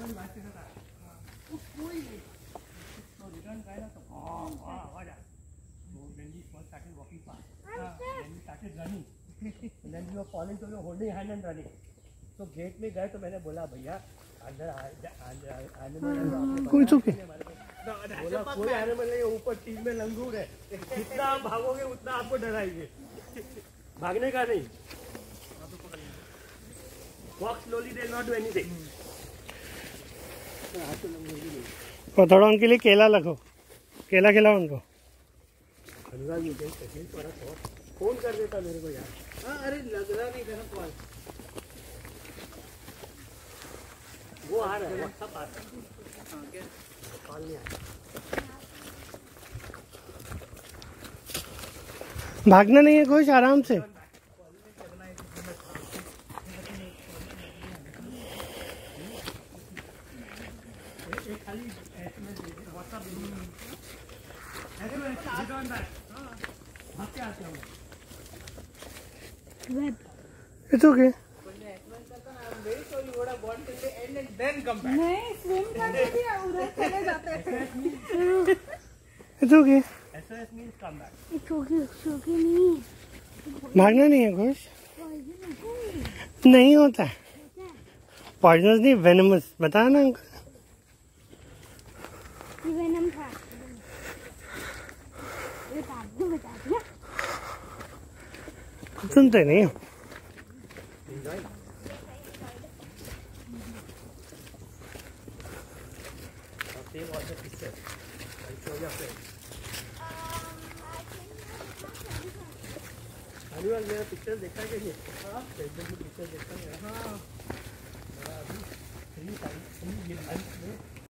that. वो कोई नहीं तो तो हाँ हाँ uh, तो गेट में गए तो मैंने बोला भैया अंदर आ- जा- आ- आ- एनिमल है तो आपने कोई चुप है। नहीं। बोला कोई एनिमल नहीं है, ऊपर टीम में लंगूर है जितना आप भागोगे उतना आपको डराएँगे भागने का नहीं walk slowly they not do anything और थोड़ा उनके लिए केला रखो केला खिलाओ उनको फ़ोन कर देता मेरे को यार? हाँ अरे लग रहा नहीं कॉल वो आ रहा है आ रहा है। कॉल नहीं आ रहा भागना नहीं है कुछ आराम से। कम बैक नहीं हैं इट्स ओके छोकी नहीं भागना नहीं है कुछ नहीं होता। पॉइजनस नहीं वेनमस बताया ना अंकल ये वेनम था ये आपको बता दिया कुछ सुनते नहीं हो। save all the pictures and show friends अनुराग मेरा पिक्चर देखा नहीं हाँ।